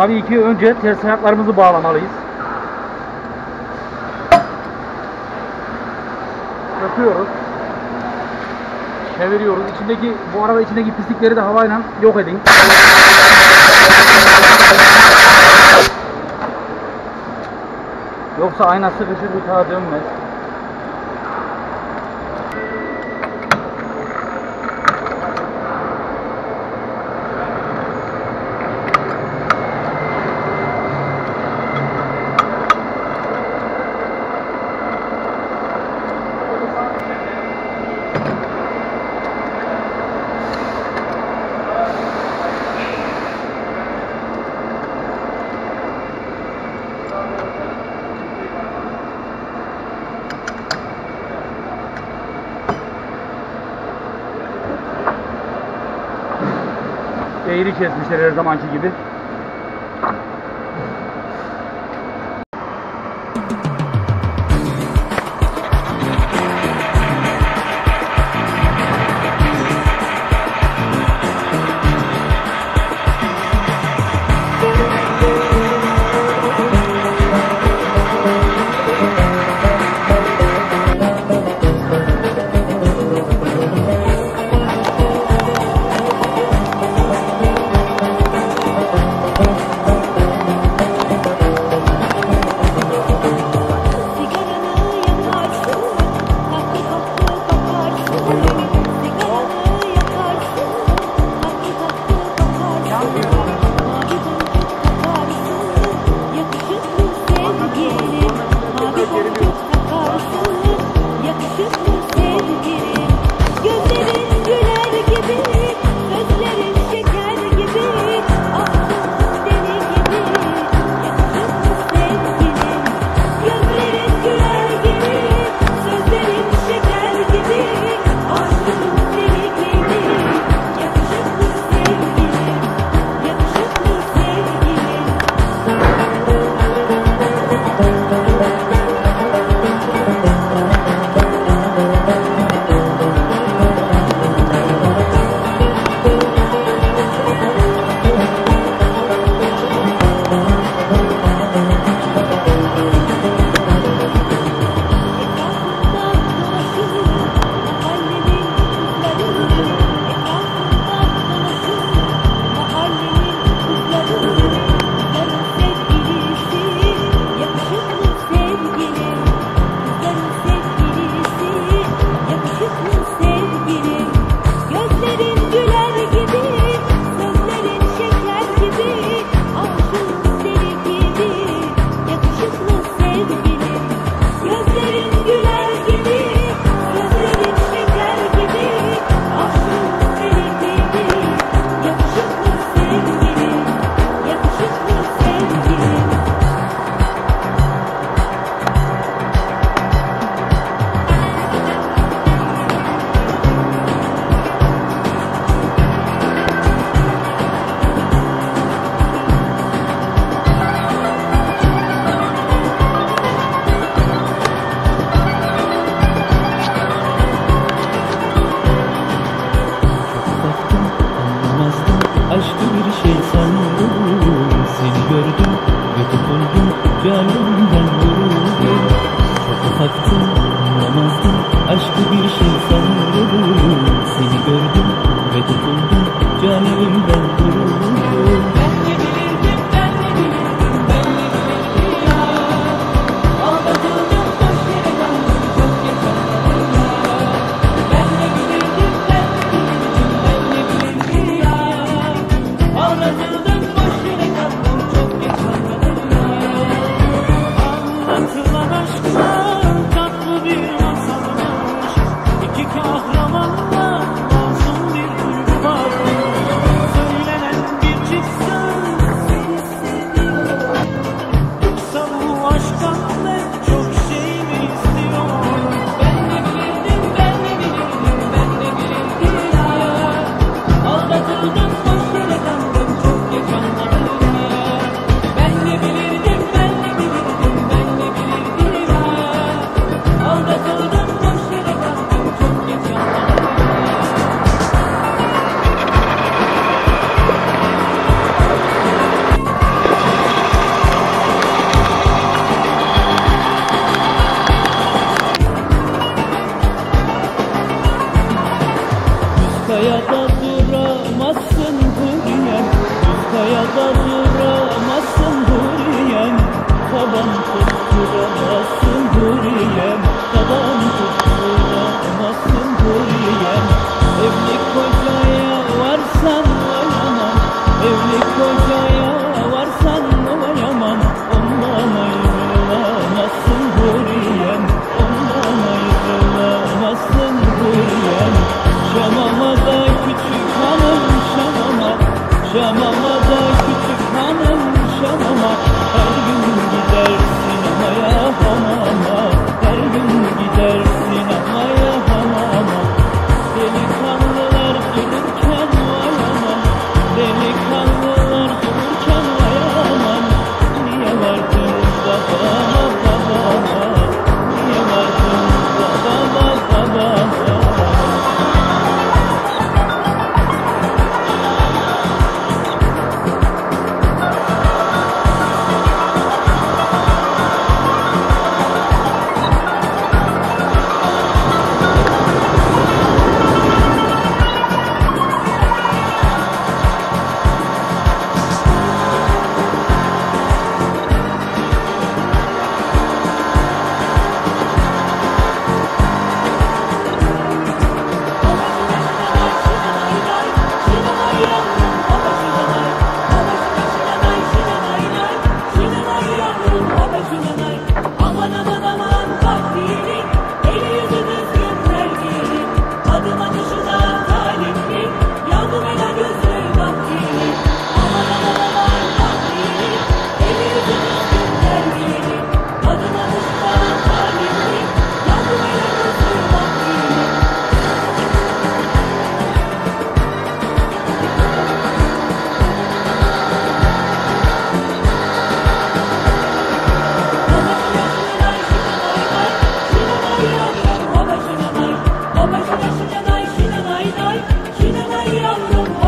Tabii ki önce ters ayaklarımızı bağlamalıyız. Yapıyoruz. Çeviriyoruz. İçindeki bu arada içindeki pislikleri de havayla yok edin. Yoksa ayna sıkışır bir daha dönmez. Eğri kesmişler her zamanki gibi. Canımdan vuruldu Çok ufaktım anlamazdım Aşkı bir şey sanırım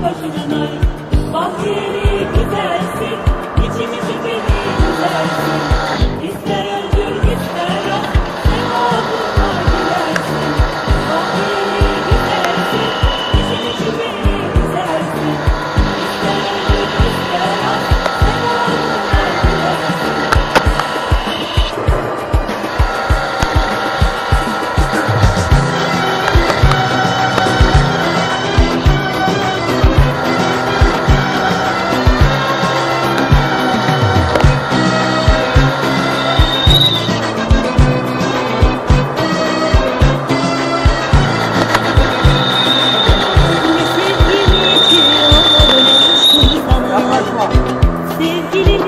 por 没错，滴滴。